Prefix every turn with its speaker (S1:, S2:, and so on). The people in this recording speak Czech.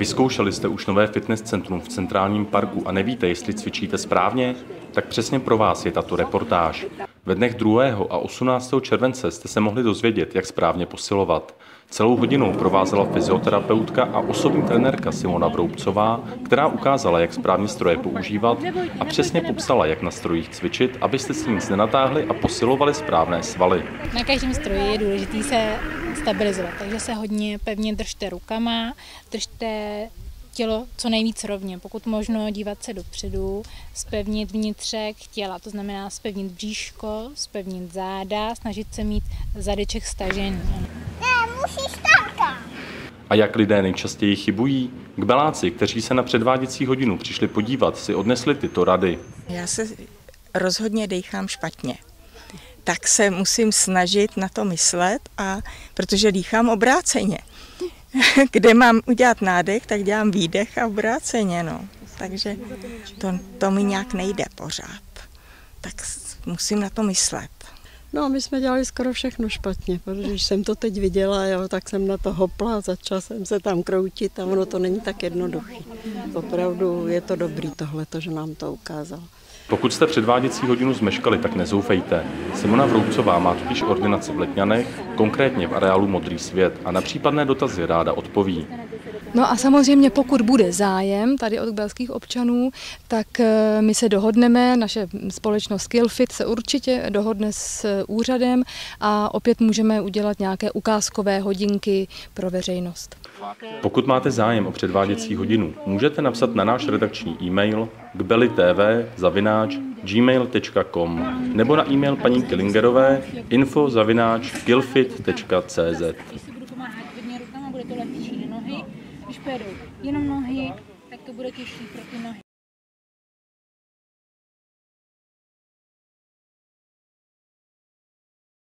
S1: Vyzkoušeli jste už nové fitness centrum v centrálním parku a nevíte, jestli cvičíte správně? Tak přesně pro vás je tato reportáž. Ve dnech 2. a 18. července jste se mohli dozvědět, jak správně posilovat. Celou hodinu provázela fyzioterapeutka a osobní trenérka Simona Broubcová, která ukázala, jak správně stroje používat a přesně popsala, jak na strojích cvičit, abyste si nic nenatáhli a posilovali správné svaly.
S2: Na každém stroji je důležité se stabilizovat, takže se hodně pevně držte rukama, držte tělo co nejvíc rovně, pokud možno dívat se dopředu, spevnit vnitřek těla, to znamená spevnit bříško, spevnit záda, snažit se mít zadeček stažený.
S3: Ne, musíš tanka.
S1: A jak lidé nejčastěji chybují? K beláci, kteří se na předváděcí hodinu přišli podívat, si odnesli tyto rady.
S4: Já se rozhodně dýchám špatně. Tak se musím snažit na to myslet, a protože dýchám obráceně. Kde mám udělat nádech, tak dělám výdech a obráceně. No. Takže to, to mi nějak nejde pořád. Tak musím na to myslet.
S5: No, my jsme dělali skoro všechno špatně, protože když jsem to teď viděla, jo, tak jsem na to hopla začala jsem se tam kroutit a ono to není tak jednoduché. Opravdu je to dobrý tohle, že nám to ukázalo.
S1: Pokud jste předváděcí hodinu zmeškali, tak nezoufejte. Simona Vroucová má totiž ordinaci v Letňanech, konkrétně v areálu Modrý svět a na případné dotazy ráda odpoví.
S6: No a samozřejmě pokud bude zájem tady od belských občanů, tak eh, my se dohodneme, naše společnost Skillfit se určitě dohodne s úřadem a opět můžeme udělat nějaké ukázkové hodinky pro veřejnost.
S1: Pokud máte zájem o předváděcí hodinu, můžete napsat na náš redakční e-mail gbelitv.gmail.com nebo na e-mail paní Killingerové info Espera,
S2: eu não morri. É que o buraco é para que não